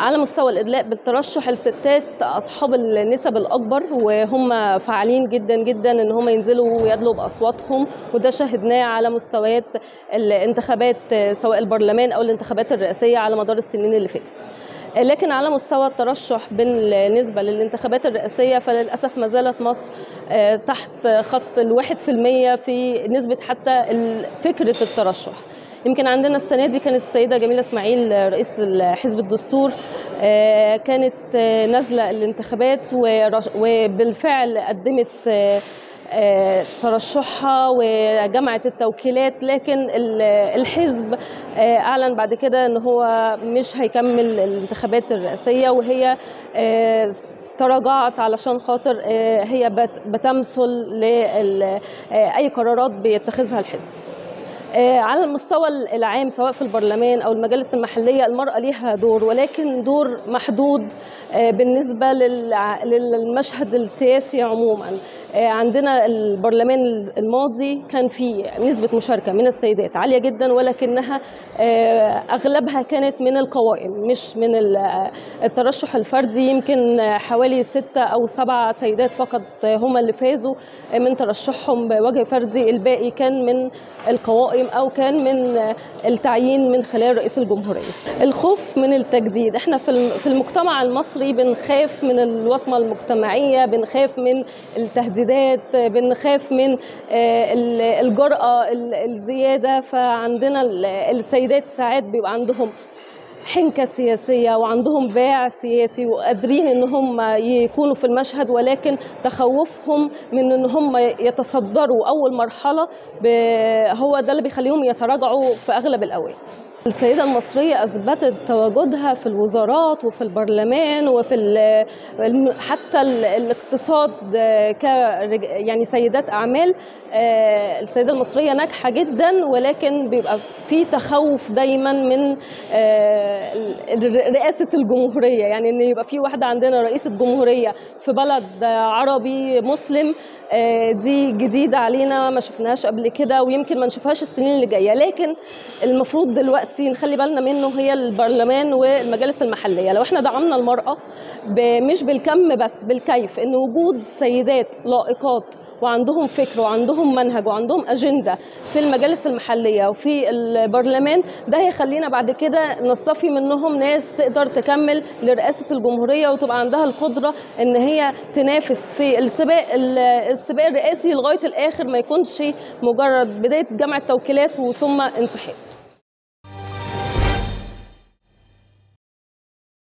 على مستوى الإدلاء بالترشح الستات أصحاب النسب الأكبر وهم فعالين جدا جدا إن هم ينزلوا ويدلوا بأصواتهم وده شاهدناه على مستويات الانتخابات سواء البرلمان أو الانتخابات الرئاسية على مدار السنين اللي فاتت. لكن على مستوى الترشح بالنسبة للانتخابات الرئاسية فللأسف ما زالت مصر تحت خط الواحد في المية في نسبة حتى فكرة الترشح يمكن عندنا السنة دي كانت السيدة جميلة إسماعيل رئيسة حزب الدستور كانت نازلة الانتخابات وبالفعل قدمت ترشحها وجمعت التوكيلات لكن الحزب أعلن بعد كده إن هو مش هيكمل الانتخابات الرئاسية وهي تراجعت علشان خاطر هي بتمثل لاي قرارات بيتخذها الحزب. على المستوى العام سواء في البرلمان أو المجالس المحلية المرأة ليها دور ولكن دور محدود بالنسبة للمشهد السياسي عموما. عندنا البرلمان الماضي كان في نسبة مشاركة من السيدات عالية جدا ولكنها أغلبها كانت من القوائم مش من الترشح الفردي. يمكن حوالي ستة أو سبعة سيدات فقط هم اللي فازوا من ترشحهم بوجه فردي. الباقي كان من القوائم. أو كان من التعيين من خلال رئيس الجمهورية. الخوف من التجديد. إحنا في المجتمع المصري بنخاف من الوصمة المجتمعية بنخاف من التهديدات بنخاف من الجرأة الزيادة. فعندنا السيدات ساعات بيبقى عندهم حنكة سياسية وعندهم باع سياسي وقادرين إن هم يكونوا في المشهد ولكن تخوفهم من إن هم يتصدروا أول مرحلة هو ده اللي بيخليهم يتراجعوا في أغلب الأوقات. السيدة المصرية أثبتت تواجدها في الوزارات وفي البرلمان وفي حتى الاقتصاد ك يعني سيدات أعمال. السيدة المصرية ناجحة جدا ولكن بيبقى في تخوف دايما من رئاسة الجمهورية يعني إن يبقى في واحدة عندنا رئيسة جمهورية في بلد عربي مسلم دي جديدة علينا ما شفناهاش قبل كده ويمكن ما نشوفهاش السنين اللي جاية. لكن المفروض دلوقتي نخلي بالنا منه هي البرلمان والمجالس المحلية. لو إحنا دعمنا المرأة مش بالكم بس بالكيف إن وجود سيدات لائقات وعندهم فكر وعندهم منهج وعندهم أجندة في المجالس المحلية وفي البرلمان ده هيخلينا بعد كده نصطفي منهم ناس تقدر تكمل لرئاسة الجمهورية وتبقى عندها القدرة إن هي تنافس في السباق السباق الرئاسي لغاية الآخر ما يكونش مجرد بداية جمع التوكيلات وثم انسحاب.